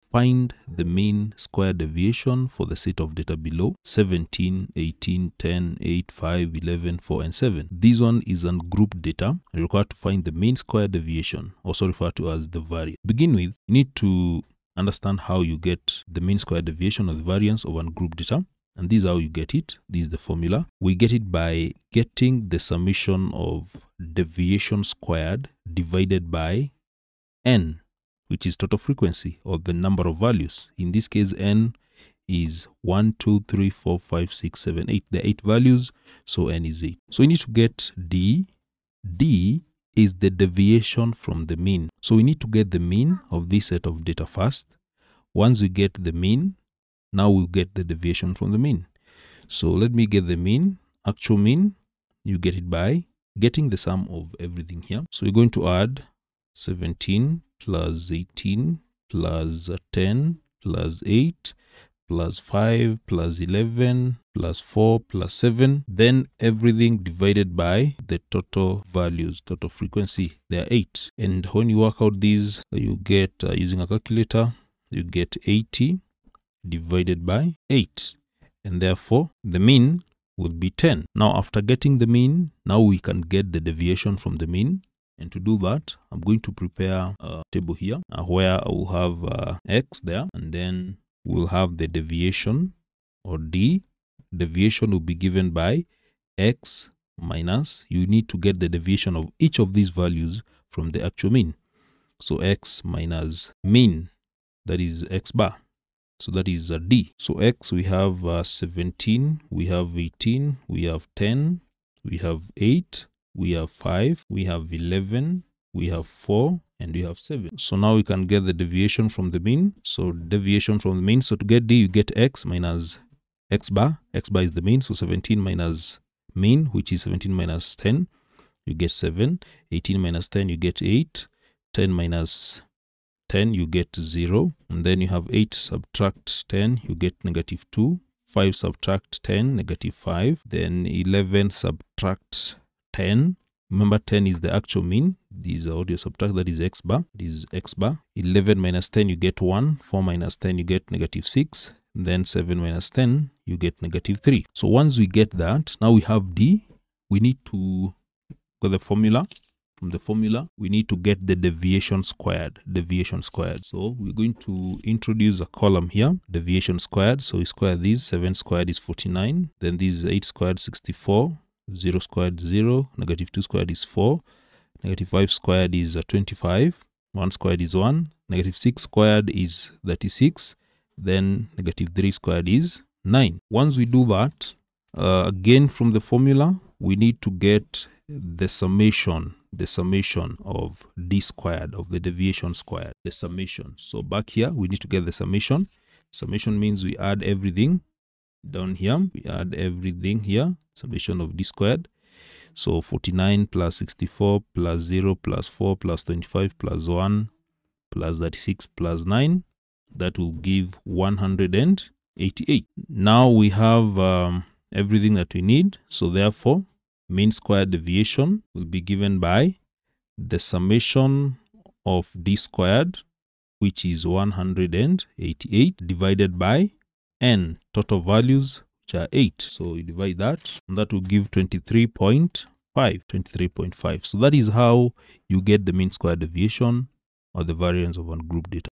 find the mean square deviation for the set of data below 17, 18, 10, 8, 5, 11, 4, and 7. This one is ungrouped data. You're required to find the mean square deviation, also referred to as the variance. Begin with, you need to understand how you get the mean square deviation or the variance of ungrouped data. And this is how you get it. This is the formula. We get it by getting the summation of deviation squared divided by n, which is total frequency or the number of values. In this case, n is 1, 2, 3, 4, 5, 6, 7, 8. The 8 values, so n is 8. So we need to get d. d is the deviation from the mean. So we need to get the mean of this set of data first. Once we get the mean, now we'll get the deviation from the mean. So let me get the mean, actual mean. You get it by getting the sum of everything here. So we're going to add 17 plus 18 plus 10 plus 8 plus 5 plus 11 plus 4 plus 7 then everything divided by the total values total frequency. There are 8 and when you work out these you get uh, using a calculator you get 80 divided by 8 and therefore the mean would be 10. Now after getting the mean, now we can get the deviation from the mean and to do that, I'm going to prepare a table here uh, where I will have uh, x there and then we'll have the deviation or d. Deviation will be given by x minus, you need to get the deviation of each of these values from the actual mean. So x minus mean, that is x bar. So that is a D. So X, we have uh, 17, we have 18, we have 10, we have 8, we have 5, we have 11, we have 4, and we have 7. So now we can get the deviation from the mean. So deviation from the mean. So to get D, you get X minus X bar. X bar is the mean. So 17 minus mean, which is 17 minus 10, you get 7. 18 minus 10, you get 8. 10 minus 10 you get 0 and then you have 8 subtract 10 you get negative 2 5 subtract 10 negative 5 then 11 subtract 10 remember 10 is the actual mean. This audio subtract that is x bar. This is x bar. 11 minus 10 you get 1 4 minus 10 you get negative 6 then 7 minus 10 you get negative 3 so once we get that now we have d. We need to go the formula. From the formula, we need to get the deviation squared, deviation squared. So we're going to introduce a column here, deviation squared. So we square these, 7 squared is 49. Then this is 8 squared, 64. 0 squared, 0. Negative 2 squared is 4. Negative 5 squared is 25. 1 squared is 1. Negative 6 squared is 36. Then negative 3 squared is 9. Once we do that, uh, again from the formula, we need to get the summation the summation of d squared of the deviation squared the summation so back here we need to get the summation summation means we add everything down here we add everything here summation of d squared. So 49 plus 64 plus 0 plus 4 plus 25 plus 1 plus 36 plus 9 that will give 188 now we have um, everything that we need. So therefore mean square deviation will be given by the summation of d squared, which is 188, divided by n, total values, which are 8. So you divide that, and that will give 23.5, 23.5. So that is how you get the mean square deviation or the variance of ungrouped data.